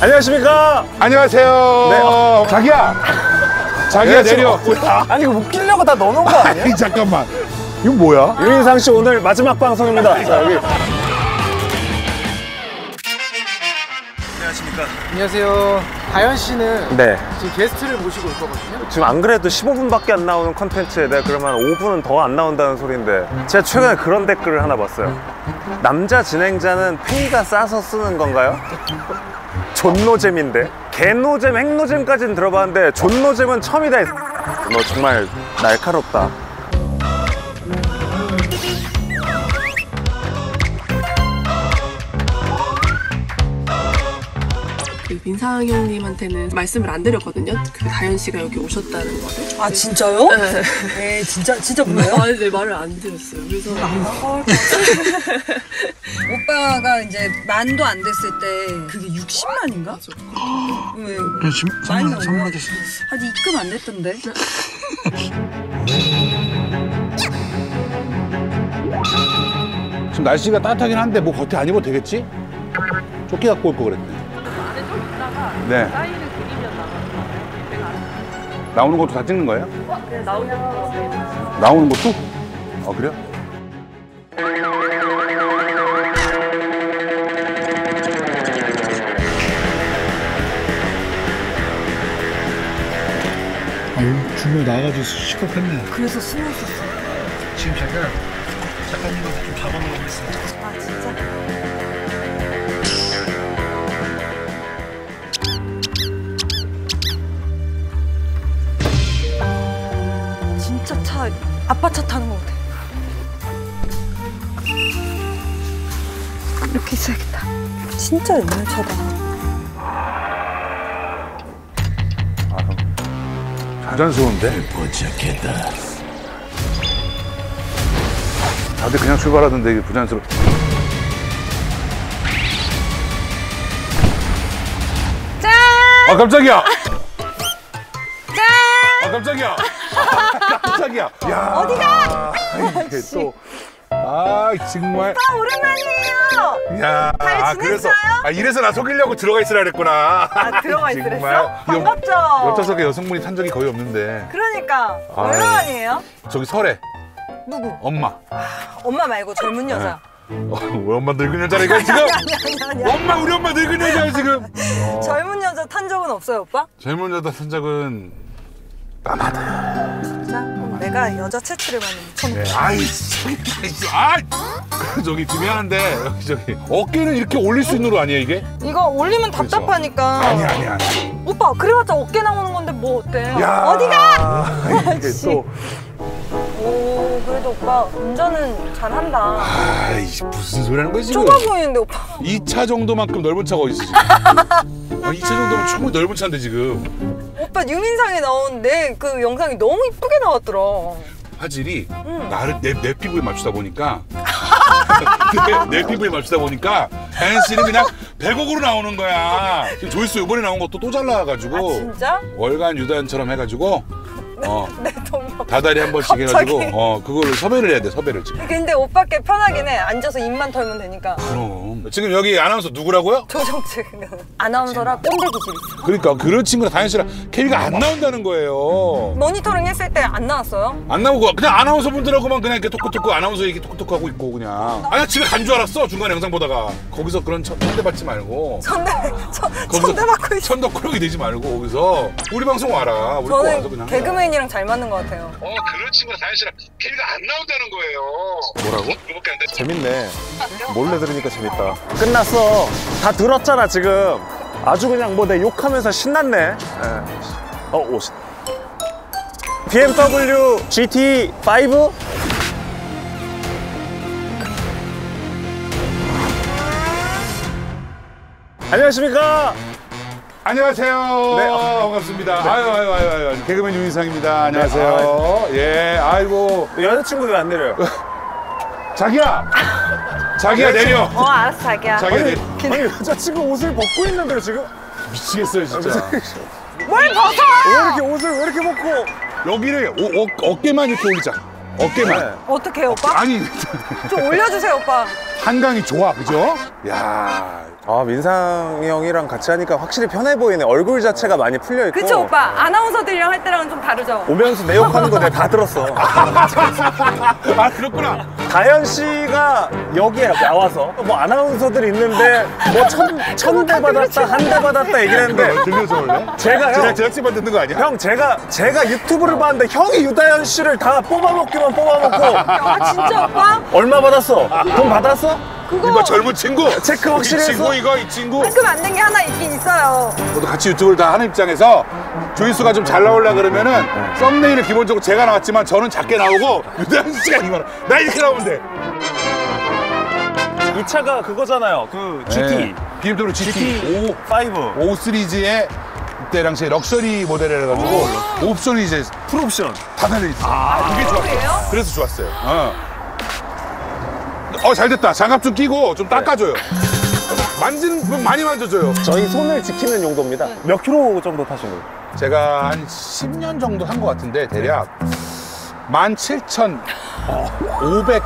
안녕하십니까? 안녕하세요. 네, 어. 자기야. 자기야 내려. 아니 이거 웃기려고 다 넣어놓은 거 아니야? 아니 잠깐만. 이거 뭐야? 유인상 씨 오늘 마지막 방송입니다. 자 여기. 안녕하세요. 다현 씨는 네. 지금 게스트를 모시고 올 거거든요. 지금 안 그래도 15분밖에 안 나오는 컨텐츠에 내가 그러면 5분은 더 안 나온다는 소리인데 제가 최근에 그런 댓글을 하나 봤어요. 남자 진행자는 팽이가 싸서 쓰는 건가요? 존노잼인데 개노잼, 핵노잼까지는 들어봤는데 존노잼은 처음이다. 했- 너 정말 날카롭다. 민상 형님한테는 말씀을 안 드렸거든요. 그 다현 씨가 여기 오셨다는 거를. 아 진짜요? 네. 네 진짜 진짜 몰라요? 아, 네, 말을 안 드렸어요. 그래서 오빠가 이제 만도 안 됐을 때 그게 60만인가? 왜 많이 나온 거야? 아니 입금 안 됐던데? 지금 날씨가 따뜻하긴 한데 뭐 겉에 안 입어도 되겠지? 조끼 갖고 올 거 그랬네. 네. 나오는 것도 다 찍는 거예요? 네, 나오는 것도. 나오는 것도? 아, 그래요? 아유, 중요 나가지고 시겁했네. 그래서 숨어 있었어. 지금 제가 작가님한테 좀 있어요. 아? 진짜 아빠 차 타는 것 같아. 이렇게 있어야겠다. 진짜 옛날 차다. 자연스러운데? 다들 그냥 출발하던데 이게 부자연스럽. 짠! 아 깜짝이야. 짠! 아 깜짝이야. 아, 깜짝이야. 야. 어디가? 이게 또. 아 정말. 아 오랜만이에요. 야. 잘 아, 지냈어요? 아 이래서 나 속이려고 들어가 있으라 그랬구나. 아 들어가. 있으랬어? 반갑죠. 옆좌석에 여성분이 탄 적이 거의 없는데. 그러니까 아유. 얼마만이에요? 저기 설에 누구? 엄마. 엄마 말고 젊은 여자. 어, 왜 엄마 늙은 여자라 이거 지금? 아니 아니 아니. 엄마 우리 엄마 늙은 여자야 지금. 어. 젊은 여자 탄 적은 없어요 오빠? 젊은 여자 탄 적은 까마득. 자 그럼 내가 여자 채취를 많이 묻혀놓고 네. 아이, 저기, 아, 저기 좀 미안한데 여기 저기 어깨는 이렇게 올릴 수 있는 거 아니야 이게? 이거 올리면 답답하니까 아니 아니 아니. 오빠 그래봤자 어깨 나오는 건데 뭐 어때? 야, 어디가? 이게 또 오 그래도 오빠 운전은 잘한다 아이 무슨 소리 하는 거야 지금? 좁아 보이는데 오빠 2차 정도만큼 넓은 차가 어디 있어 지금? 아, 2차 정도면 충분히 넓은 차인데 지금 오빠 유민상에 나온 내 그 영상이 너무 이쁘게 나왔더라 화질이 응. 나를 내, 내 피부에 맞추다 보니까 내, 내 피부에 맞추다 보니까 다현 씨는 그냥 100억으로 나오는 거야. 지금 조회수 이번에 나온 것도 또 잘 나와가지고 아 진짜? 월간 유단처럼 해가지고 어. 내돈 다달이 한 번씩 갑자기? 해가지고 어 그거를 섭외를 해야 돼 섭외를 지금. 근데 오빠께 편하긴 해. 앉아서 입만 털면 되니까. 그럼. 지금 여기 아나운서 누구라고요? 조정책 아나운서라 꼰대 기질 있어. 그러니까 그런 친구랑 다현 씨랑 케미가 안 나온다는 거예요. 모니터링 했을 때 안 나왔어요? 안 나오고 그냥 아나운서 분들하고만 그냥 이렇게 토크토크 아나운서 얘기 토크토크 하고 있고 그냥. 아나 집에 간 줄 알았어 중간 영상 보다가. 거기서 그런 천- 천대 받지 말고. 천대 천, 천대 받고 있어. 천덕꾸러기 되지 말고 거기서. 우리 방송 와라. 우리 와서 저는 그냥. 개그맨 이랑 잘 맞는 것 같아요 어 그런 친구랑 다현 씨랑 케미가 안 나온다는 거예요 뭐라고? 그거밖에 안 돼. 재밌네. 몰래 들으니까 재밌다. 끝났어. 다 들었잖아 지금. 아주 그냥 뭐 내 욕하면서 신났네. 예. 어 오. BMW GT5 안녕하십니까? 안녕하세요. 네. 반갑습니다. 아유 아유 아유 아유 개그맨 유인상입니다. 안녕하세요. 예 아이고. 여자친구들 안 내려요. 자기야! 자기야 내려. 어 알았어 자기야. 자기야 내려. 아니 여자친구 옷을 벗고 있는데 지금? 미치겠어요 진짜. 뭘 벗어! 왜 이렇게 옷을 왜 이렇게 벗고? 여기를 오, 어, 어깨만 이렇게 올리자. 어깨만. 네. 어떻게 해요 오빠? 아니. 좀 올려주세요 오빠. 한강이 좋아 그죠? 야 아 민상이 형이랑 같이 하니까 확실히 편해 보이네 얼굴 자체가 많이 풀려 있고 그쵸 오빠 아나운서들이랑 할 때랑은 좀 다르죠? 오면서 내 욕하는 거 내가 다 들었어 아 그렇구나. 다현 씨가 여기에 나와서 뭐 아나운서들 있는데 뭐 천 천 대 받았다 한 대 받았다 얘기를 했는데 들려줘 원래? 제가 형 제작진만 듣는 거 아니야? 형 제가 제가 유튜브를 봤는데 형이 유다현 씨를 다 뽑아먹기만 뽑아먹고 아 진짜 오빠? 얼마 받았어? 돈 받았어? 그거 이봐 젊은 친구. 체크 확실히 이 친구? 이거 이 친구. 가끔 안 된 게 하나 있긴 있어요 저도 같이 유튜브를 다 하는 입장에서 조회수가 좀 잘 나오려 그러면은 썸네일은 기본적으로 제가 나왔지만 저는 작게 나오고 유다현 씨가 이거나 나 이렇게 나오면 돼. 이 차가 그거잖아요 그 GT BMW GT 5 5 시리즈의 그때 당시에 럭셔리 모델이라 가지고 옵션이 이제 풀옵션 다 달려 있어. 아, 그게 좋았어요. 그래서 좋았어요. 어. 어, 잘 됐다. 장갑 좀 끼고 좀 닦아줘요. 만지는 분 많이 만져줘요. 저희 손을 지키는 용도입니다 몇 킬로 정도 타신 거예요? 제가 한 10년 정도 한 것 같은데 대략 17,500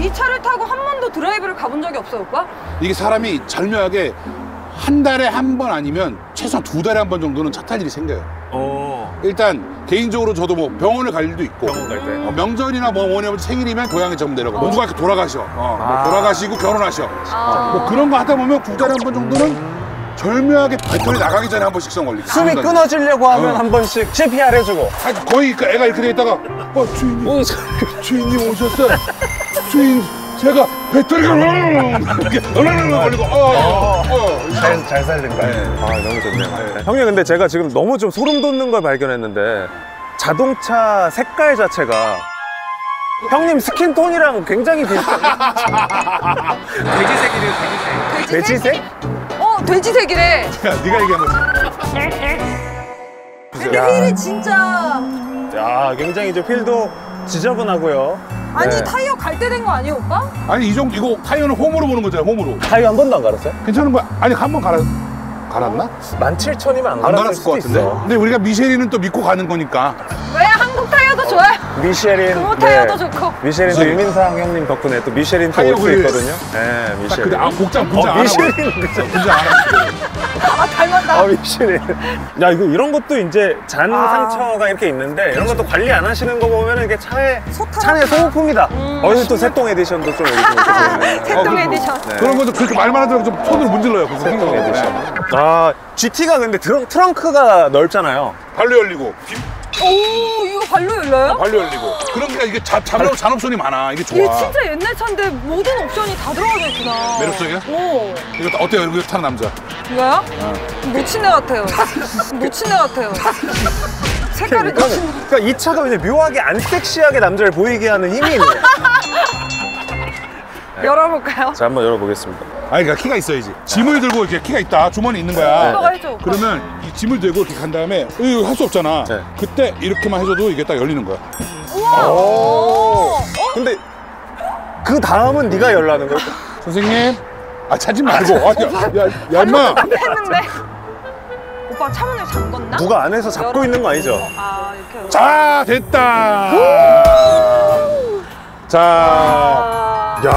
이 차를 타고 한 번도 드라이브를 가본 적이 없어요 오빠? 이게 사람이 절묘하게 한 달에 한 번 아니면 최소한 두 달에 한 번 정도는 차 탈 일이 생겨요. 어 일단 개인적으로 저도 뭐 병원을 갈 일도 있고. 병원 갈 때? 어, 명절이나 뭐 어머니 아버지 생일이면 고향에 좀 내려가 뭔가 이렇게 돌아가셔. 어, 뭐 아. 돌아가시고 결혼하셔. 뭐 그런 거 하다 보면 두 달에 한 번 정도는 절묘하게 배터리 나가기 전에 한 번씩 성 걸리고 숨이 끊어지려고 하면 어. 한 번씩 CPR 해주고. 아니, 거의 그 애가 이렇게 돼 있다가 어 주인님. 주인님 오셨어요. 주인 제가 배터리가 이렇게 얼렁얼렁 걸리고 어어 어, 잘, 잘 살린다 네. 아 너무 좋네요. 형님 근데 제가 지금 너무 좀 소름 돋는 걸 발견했는데 자동차 색깔 자체가 형님 스킨톤이랑 굉장히 비슷한 돼지색이래요 돼지색. 돼지색? 어 돼지색이래. 야, 네가 얘기한 거지 근데 야. 휠이 진짜 야 굉장히 좀 휠도 지저분하고요 아니 네. 타이어 갈 때 된 거 아니에요 오빠? 아니 이 정도 이거 타이어는 홈으로 보는 거잖아 홈으로 타이어 한 번도 안 갈았어요? 괜찮은 거야 아니 한 번 갈아 갈았나 17,000이면 안 안 갈았을 것 같은데 있어 근데 우리가 미쉐린은 또 믿고 가는 거니까 왜 한국 타이어도 좋아요? 미쉐린 금호 타이어도 좋고 미쉐린 또 네. 유민상 형님 덕분에 또 미쉐린 또 타이어 올수 그릴- 있거든요 네딱 미쉐린 근데 아 복장 분장 어, 안 하고? 분장 안 하고 아 닮았다. 아 미쉐린 야 이거 이런 것도 이제 잔 아. 상처가 이렇게 있는데 이런 것도 관리 안 하시는 거 보면 이게 차에 소탈 차내 소모품이다. 어디서 또 새똥 에디션도 좀 여기 좀 새똥 어, 에디션. 네. 그런 것도 그렇게 말만 하더라도 좀 손을 문질러요 그거 새똥 네. 에디션. 아 GT가 근데 트렁, 트렁크가 넓잖아요. 발로 열리고 오 이거 발로 열려요? 발로 열리고. 게 이게 잡, 잡으려고 잔옵션이 많아. 이게 이게 좋아. 진짜 옛날 차인데 모든 옵션이 다 들어가져 있구나. 매력적이야? 오. 이거 어때요? 이거 타는 남자? 이거요? 놓친 애 같아요. 놓친 애 같아요. 색깔이 그러니까, 놓친 그러니까 이 차가 이제 묘하게 안 섹시하게 남자를 보이게 하는 힘이 있네요 열어볼까요? 자 한번 열어보겠습니다. 아니 그러니까 키가 있어야지. 짐을 들고 이렇게 키가 있다. 주머니 있는 거야. 오빠가 해줘 오빠. 그러면 이 짐을 들고 이렇게 간 다음에 이거 할 수 없잖아 네. 그때 이렇게만 해줘도 이게 딱 열리는 거야 오. 어? 근데 그 다음은 네가 열라는 거야 선생님 아 찾지 말고 아, 야, 야, 야 임마 했는데 오빠 차 문을 잠궜나? 누가 안에서 잡고 있는 거 아니죠? 아 이렇게. 자 됐다 자 아. 야,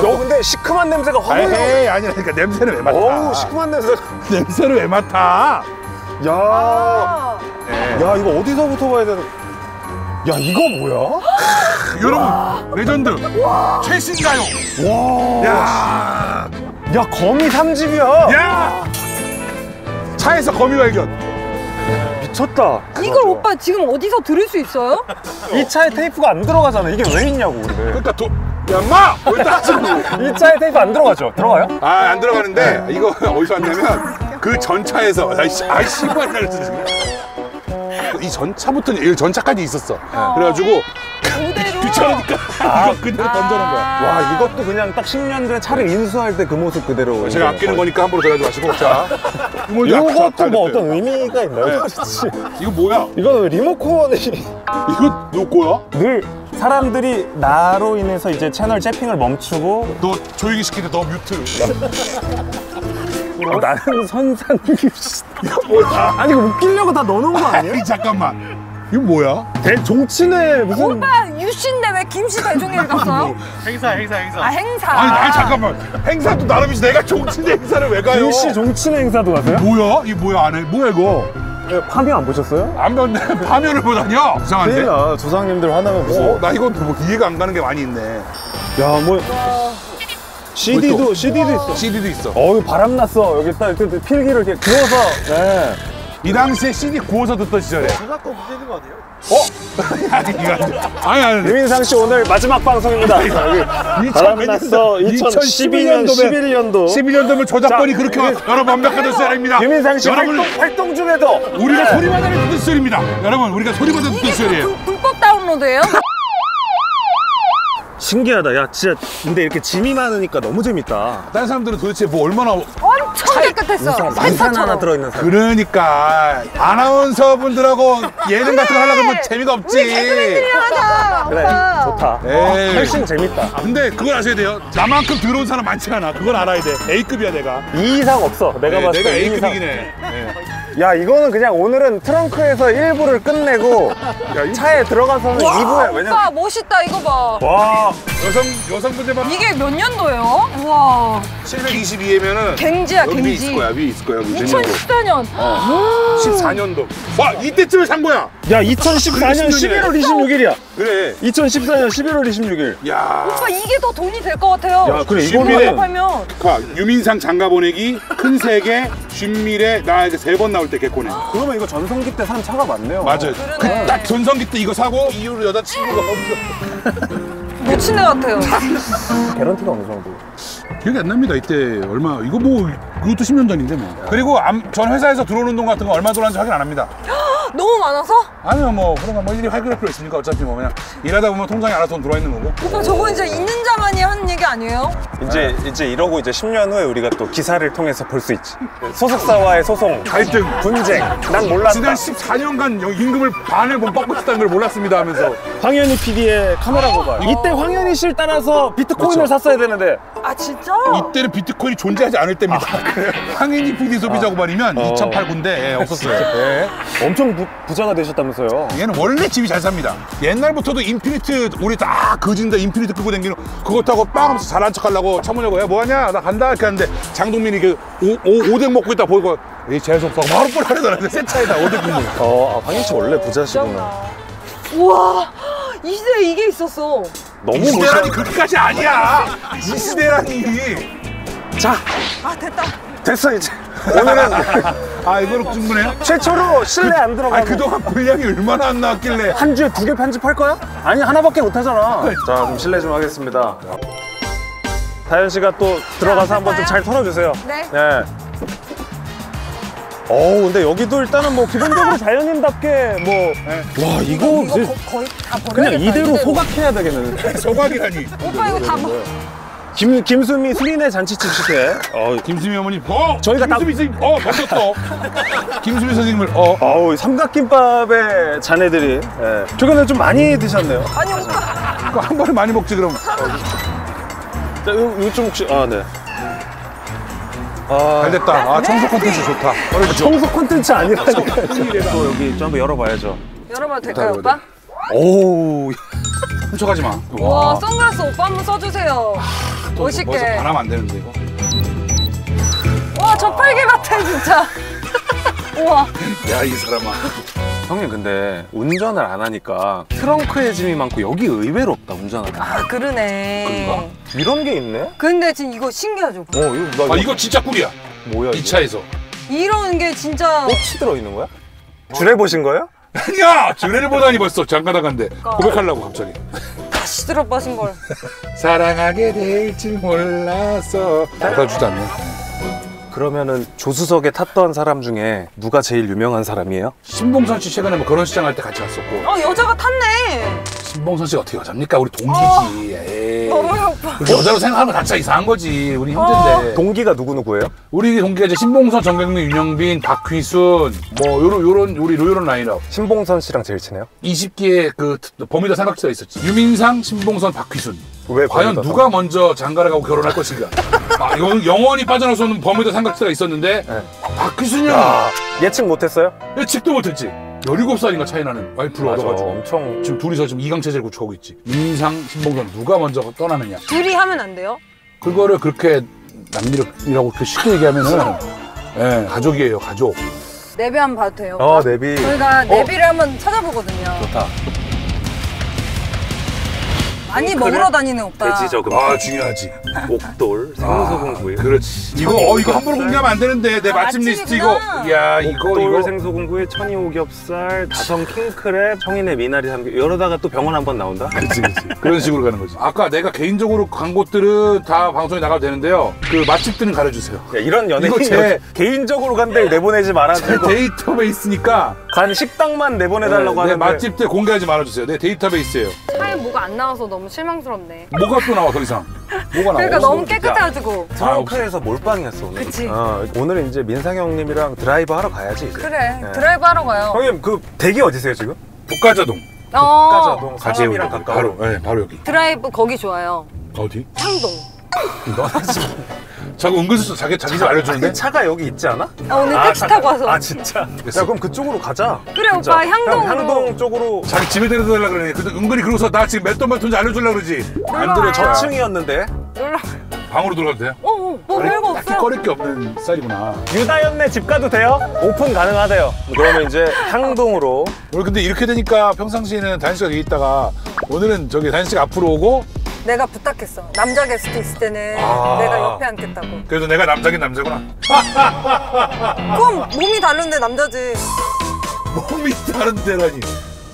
너 근데 시큼한 냄새가 확 올라. 에이 아니라니까 냄새는 왜 맡아 어우, 시큼한 냄새. 냄새를 왜 맡아 야, 아. 야 이거 어디서부터 봐야 되는? 야 이거 뭐야? 여러분 레전드 최신가요 와, 야, 야 거미 삼집이야. 야 차에서 거미 발견 미쳤다. 이걸 오빠 지금 어디서 들을 수 있어요? 이 차에 테이프가 안 들어가잖아. 이게 왜 있냐고 우리를. 그러니까 도, 야 임마 왜 따지고 이 차에 테이프 안 들어가죠? 들어가요? 아 안 들어가는데 이거 어디서 왔냐면 그 전차에서. 아이씨 아이씨 말 지금 이 전차부터 이 전차까지 있었어. 그래가지고 그대로. 귀찮으니까 이거 그대로 던져놓은 거야. 와 이것도 그냥 딱 10년 전에 차를 인수할 때 그 모습 그대로. 제가 아끼는 거니까 함부로 들어가지 마시고 자. 이거 이것도 뭐 어떤 의미가 있나요? 네. 이거 뭐야? 이거는 왜 리모컨이. 이거 너 거야? 늘 사람들이 나로 인해서 이제 채널 재핑을 멈추고 너 조용히 시키는데 너 뮤트 어, 나는 선산기 이거 뭐야 아니 이거 웃기려고 다 넣어놓은 거 아니에요? 아니 잠깐만 이거 뭐야 대 종친회 무슨 오빠 유씨인데 왜 김씨 대종일 갔어요? 행사 행사 행사. 아 행사. 아니, 아니 잠깐만. 행사도 나름이지. 내가 종친대 행사를 왜 가요? 김씨 종친 행사도 가세요? 뭐야? 이 뭐야 안에? 뭐야 이거? 파밍 안 보셨어요? 안 봤는데 파면을 보다녀? 이상한데? 큰일 나 조상님들 화나면 어, 무서워 나 이거 뭐 이해가 안 가는 게 많이 있네. 야뭐 CD도 또? CD도 있어 CD도 있어. 어우 바람 났어 여기 딱 이렇게 필기를 이렇게 그어서 네. 이 당시에 CD 구워서 듣던 시절에. 저작권 문제 있는 거 아니에요? 아니 이거 아니 아니. 유민상 씨 오늘 마지막 방송입니다 여기 바람 났어 2012년 11년도 12년도면 저작권이 자, 그렇게 유민- 여러분 완벽하던 시절입니다. 유민상 씨 여러분 활동, 활동 중에도 우리가 소리마다 듣던 시절입니다. 여러분 우리가 소리마다 듣던 시절이에요. 불, 불법 다운로드예요? 신기하다 야 진짜 근데 이렇게 짐이 많으니까 너무 재밌다 다른 사람들은 도대체 뭐 얼마나 엄청 깨끗했어. 만산 하나. 들어있는 사람 그러니까 아나운서 분들하고 예능 같은 거 하려고 하면 재미가 없지. 하자. 그래 오빠. 좋다 에이. 훨씬 재밌다 근데 그걸 아셔야 돼요. 나만큼 들어온 사람 많지 않아. 그건 알아야 돼. A급이야 내가. 이 이상 없어 내가 네, 봤을 내가 때 이 이상 A급이긴 해. 네. 야 이거는 그냥 오늘은 트렁크에서 1부를 끝내고 차에 들어가서는 와, 2부에 왜냐면 오빠 멋있다 이거 봐. 와 여성 여성분들만 이게 몇 년도예요? 와 722회면은 갱지야 여기 갱지. 있을 거야. 위에 있을 거야. 여기 2014년. 14년도. 와 이때쯤에 산 거야. 야 2014년 11월 26일이야 그래. 2014년 11월 26일 야. 오빠 이게 더 돈이 될 것 같아요. 야 그래 이거는- 팔면 유민상 장가 보내기 큰 세계 쉰밀에 나 이제 세번 나올 때 개코네. 그러면 이거 전성기 때 산 차가 많네요 맞아요. 그 딱 전성기 때 이거 사고 이후로 여자친구가 없어. 모친애 같아요. 개런티가 어느 정도 기억이 안 납니다. 이때 얼마 이거 뭐 이것도 10년 전인데 뭐. 그리고 암- 전 회사에서 들어오는 돈 같은 거 얼마 들어왔는지 확인 안 합니다. 너무 많아서? 아니면 뭐 그런 거뭐 일일이 확인할 필요 있습니까? 어차피 뭐 그냥 일하다 보면 통장에 알아서 돈 들어와 있는 거고. 오빠 저거 이제 있는 자만이 하는 얘기 아니에요? 이제 이제 이러고 이제 10년 후에 우리가 또 기사를 통해서 볼 수 있지 소속사와의 소송 갈등. 분쟁 난 몰랐다 지난 14년간 임금을 반을 못 받고 있다는 걸 몰랐습니다 하면서 황현희 PD의 카메라 고발 이때 황현희 씨를 따라서 비트코인을 샀어야 되는데 아 진짜? 이때는 비트코인이 존재하지 않을 때입니다. 황인희 PD 소비자 고발이면 2008 군데 예, 없었어요. 예. 엄청 부, 부자가 되셨다면서요 얘는 원래 집이 잘 삽니다. 옛날부터도 인피니트 우리 다 거진데 인피니트 끌고 다니는 그거 타고 빵 하면서 잘한 척 하려고 창문열고 야 뭐하냐 나 간다 이렇게 하는데 장동민이 그 오, 오, 오뎅 먹고 있다 보이고 이 재수없어 바로 뿔하려더라 새 차에다 오뎅 굽는 거. 어 아, 황현희 씨 원래 부자시구나 우와 이 시대에 이게 있었어. 너무 이 시대라니 무시하 그렇게까지 아니야. 이 시대라니. 자 아 됐다. 됐어 이제 오늘은 아 이거로 충분해요? 최초로 실내 안아 들어가고 그동안 분량이 얼마나 안 나왔길래 한 주에 두 개 편집할 거야? 아니 하나밖에 못 하잖아. 자, 그럼 실례 좀 하겠습니다. 다현 씨가 또 들어가서 한번 좀 잘 털어주세요. 네. 네. 어우, 근데 여기도 일단은 뭐 기본적으로 자연인답게 뭐. 와, 이거, 이거 거, 거의 다 버려야겠다. 그냥 이대로 소각해야 되겠는데. 소각이라니. 오빠 이거 다 버. 김, 김수미 수리네 잔치집 식혜. 어, 김수미 어머니 어 저희가 다- 김수미 선생님 어 버텼어. 김수미 선생님을 어 어우, 삼각김밥의 자네들이. 예. 최근에 좀 많이 드셨네요. 아니 오빠 그거 한 번에 많이 먹지 그럼. 자, 이거, 이거 좀 혹시, 아, 네. 아, 잘 됐다. 아 청소 콘텐츠 좋다. 청소 콘텐츠 아니라니까. 또 여기 좀 한번 열어봐야죠. 열어봐도 될까요 네, 오빠? 오우. 훔쳐가지 마. 와 선글라스 오빠 한 번 써주세요. 멋있게. 멋있게. 바라면 안 되는데 이거. 와 저팔계 같아 진짜. 우와. 야 이 사람아. 형님 근데 운전을 안 하니까 트렁크에 짐이 많고 여기 의외로 없다 운전하다 아 그러네. 이런 게 있네? 근데 지금 이거 신기하죠? 어 이거 나 아 이거 진짜 꿀이야. 뭐야 이 차에서. 이런 게 진짜 꽃이 들어있는 거야? 줄에 보신 거예요? 야 주례를 보다니 벌써 잠깐 나간데 고백하려고 갑자기. 다시 들어빠신 걸. 사랑하게 될지 몰랐어. 받아주지 않네. 그러면은 조수석에 탔던 사람 중에 누가 제일 유명한 사람이에요? 신봉선 씨 최근에 뭐 결혼식장 할 때 같이 갔었고. 어 여자가 탔네. 신봉선 씨가 어떻게 여자입니까? 우리 동기지. 에이. 너무 오빠. 우리 여자로 생각하는 거 자체가 이상한 거지. 우리 형제인데. 동기가 누구 누구예요? 우리 동기가 이제 신봉선, 정경민, 윤영빈, 박휘순, 뭐 요런 요런 우리 요런 라인업. 신봉선 씨랑 제일 친해요? 20개의 그 버뮤다 삼각지가 있었지. 유민상, 신봉선, 박휘순. 왜 과연 누가 먼저 장가를 가고 결혼할 것인가? 아, 이건 영원히 빠져나서는 버뮤다 삼각지가 있었는데 네. 박휘순 형이 아 예측 못했어요? 예측도 못했지. 17살인가 차이 나는 와이프를 맞아 얻어가지고 엄청 지금 둘이서 지금 이강 체제를 구축하고 있지. 민상, 신봉선 누가 먼저 떠나느냐. 둘이 하면 안 돼요? 그거를 그렇게 남미력이라고 그렇게 쉽게 얘기하면은 예, 가족이에요, 가족. 내비 한번 봐도 돼요? 어 내비 저희가 내비를 한번 찾아보거든요. 좋다 많이 먹으러 다니는 오빠. 돼지 저금 아, 중요하지. 옥돌 생소공구이 그렇지. 이거 어 이거 함부로 공개하면 안 되는데 내 아, 맛집 리스트 이거. 야, 이거 옥돌 이거 생소공구에 천이 오겹살 다성 킹크랩 청인의 미나리 삼겹 이러다가 또 병원 한 번 나온다 그렇지, 그렇지. 그런 식으로 가는 거지. 아까 내가 개인적으로 간 곳들은 다 방송에 나가도 되는데요. 그 맛집들은 가려주세요. 야, 이런 연예인 이거 제- 개인적으로 간데 내보내지 말아주고 데이터베이스니까 간 식당만 내보내달라고 내 하는데 맛집들 공개하지 말아주세요. 내 데이터베이스예요. 차에 뭐가 안 나와서 너무 실망스럽네. 뭐가 또 나와 더 이상? 뭐가 나와? 그러니까 너무 깨끗해가지고. 트렁크에서 몰빵이었어 오늘 그치. 어, 오늘 이제 민상 형님이랑 드라이브 하러 가야지 이제. 그래. 네. 드라이브 하러 가요. 형님 그 댁이 어디세요 지금? 북가좌동. 어. 가좌동 가재울 상암이랑 가까워 바로, 네, 바로 여기. 드라이브 거기 좋아요. 어디? 향동. 자꾸 은근슬쩍 자기 자기 집 알려주는데. 차가 여기 있지 않아? 아, 오늘 택시 잠깐. 타고 와서. 아 진짜? 야 그럼 그쪽으로 가자 그래, 진짜. 오빠, 향동으로. 형, 향동 쪽으로 자기 집에 데려다 달라 그러네. 근데 은근히 그러고서 나 지금 몇 돈 몇 돈인지 알려주려고 그러지. 안. 저 저층이었는데. 방으로 들어가도 돼요? 어, 어, 뭐 별거 딱히 없어요. 꺼릴 게 없는 쌀이구나. 유다연네 집 가도 돼요? 오픈 가능하대요 그러면 이제 향동으로 오늘 근데 이렇게 되니까 평상시에는 다현 씨가 여기 있다가 오늘은 저기 다현 씨가 앞으로 오고 내가 부탁했어. 남자 게스트 있을 때는 아. 내가 옆에 앉겠다고. 그래도 내가 남자긴 남자구나. 그럼 몸이 다른데 남자지. 몸이 다른 데라니.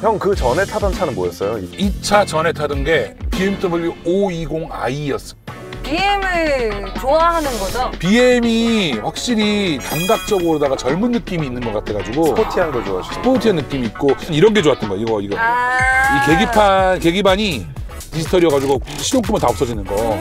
형 그 전에 타던 차는 뭐였어요? 2차 전에 타던 게 BMW 520i였어. BM을 좋아하는 거죠? BM이 확실히 감각적으로다가 젊은 느낌이 있는 것 같아가지고 스포티한 걸 좋아하시죠? 스포티한 느낌이 있고 이런 게 좋았던 거야. 이거 이거. 아. 이 계기판 계기반이 디지털이어가지고 시동 끄면 다 없어지는 거.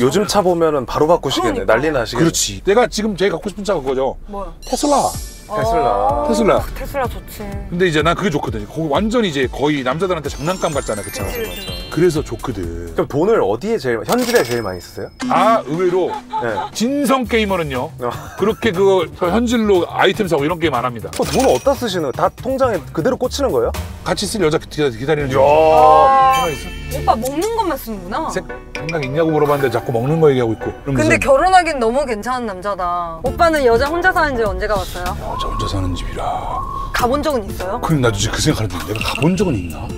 요즘 차 보면은 바로 바꾸시겠네 난리 나시겠네 그렇지. 내가 지금 제일 갖고 싶은 차가 그거죠. 뭐야? 테슬라. 테슬라 테슬라. 테슬라 좋지. 근데 이제 난 그게 좋거든. 거기 완전 이제 거의 남자들한테 장난감 같잖아, 그 차. 그 래서 좋거든. 그럼 돈을 어디에 제일 현질에 제일 많이 쓰세요? 아 의외로 네. 진성 게이머는요. 어. 그렇게 그 현질로 아이템 사고 이런 게임 안 합니다. 어, 돈을 어디다 쓰시는 거예요? 다 통장에 그대로 꽂히는 거예요? 같이 쓸 여자 기다, 기다리는 중. 아, 생각 있어? 오빠 먹는 것만 쓰는구나. 생- 생각 있냐고 물어봤는데 자꾸 먹는 거 얘기하고 있고. 근데 결혼하긴 너무 괜찮은 남자다. 오빠는 여자 혼자 사는 지 언제 가봤어요? 여자 혼자 사는 집이라. 가본 적은 있어요? 그럼 나도 지금 그 생각하는데 내가 가본 적은 있나?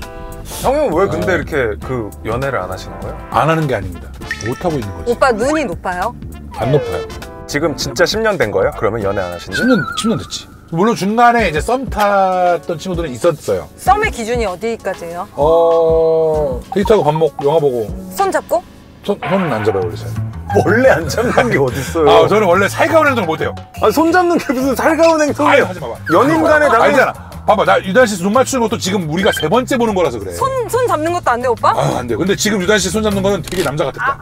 형은 왜 근데 이렇게 그 연애를 안 하시는 거예요? 안 하는 게 아닙니다. 못 하고 있는 거지. 오빠 눈이 높아요? 안 높아요. 지금 진짜 10년 된 거예요? 그러면 연애 안 하신 지? 10년 10년 됐지. 물론 중간에 이제 썸 탔던 친구들은 있었어요. 썸의 기준이 어디까지예요? 어 데이트하고 밥 먹고 영화 보고 손 잡고? 손, 손은 안 잡아요 원래 잘. 원래 안 잡는 게 어딨어요? 아 저는 원래 살가운 행동을 못해요. 아, 손 잡는 게 무슨 살가운 아유 행동이에요? 하지 마봐. 연인 간에 당연히- 아니잖아. 봐봐 나 유단 씨 눈 맞추는 것도 지금 우리가 세 번째 보는 거라서 그래. 손, 손 잡는 것도 안 돼, 오빠? 아, 안 돼. 근데 지금 유단 씨 손 잡는 거는 되게 남자 같았다.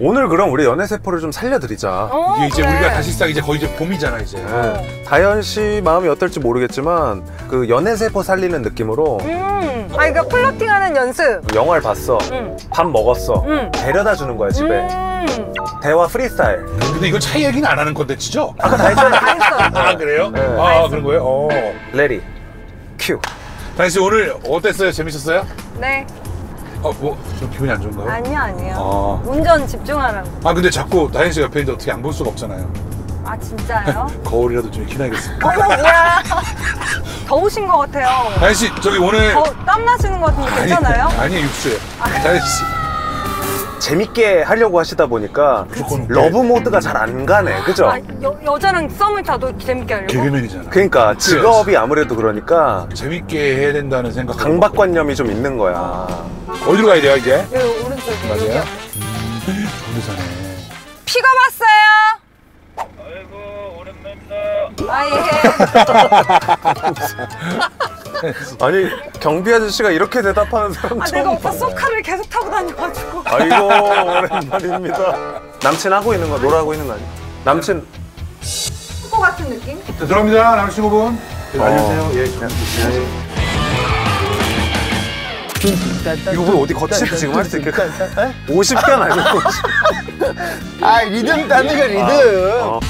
오늘 그럼 우리 연애 세포를 좀 살려드리자. 어, 이게 이제 그래. 우리가 다시 시작 이제 거의 이제 봄이잖아 이제. 네. 다현 씨 마음이 어떨지 모르겠지만 그 연애 세포 살리는 느낌으로 음. 아, 그러니까 flirting하는 연습. 영화를 봤어, 응. 밥 먹었어, 응. 데려다 주는 거야 집에. 음. 대화 프리스타일. 근데 이거 차 얘기는 안 하는 콘텐츠죠? 아까 다 했잖아. 다 했어. 아 그래요? 네. 아 그런 거예요? 어. Ready, cue. 다현 씨 오늘 어땠어요? 재밌었어요? 네. 어, 뭐, 좀 기분이 안 좋은가요? 아니요, 아니요. 아. 운전 집중하라고. 아, 근데 자꾸 다현 씨 옆에 있는데 어떻게 안 볼 수가 없잖아요. 아, 진짜요? 거울이라도 좀 기나겠습니다. 어머, 뭐야. 더우신 것 같아요. 다현 씨, 저기 오늘. 더, 땀 나시는 것 같은데 괜찮아요? 아니, 아니 육수예요. 다현 씨. 재밌게 하려고 하시다 보니까 love mode가 잘 안 가네, 그죠? 아, 여, 여자랑 썸을 타도 재밌게 하려고? 개그맨이잖아. 그러니까 직업이 아무래도 그러니까 재밌게 해야 된다는 생각. 강박관념이 좀 있는 거야. 어디로 가야 돼요, 이제? 여기 오른쪽에. 맞아요? 여기. 어디서네. 피가 왔어요. 아, 예. 아니 경비 아저씨가 이렇게 대답하는 사람 아, 처음 내가 오빠 봐. 쏘카를 계속 타고 다녀가지고. 아이고 오랜만입니다. 남친 하고 있는 거 놀아하고 있는 거 아니야? 남친 코 같은 느낌? 자, 들어갑니다, 남자친구분. 네, 알려주세요. 어. 예, 좀. 이거 뭐 어디 거치도 지금 할 수 있겠다. 50견 아니고 아 리듬 따는 거 리듬. 어.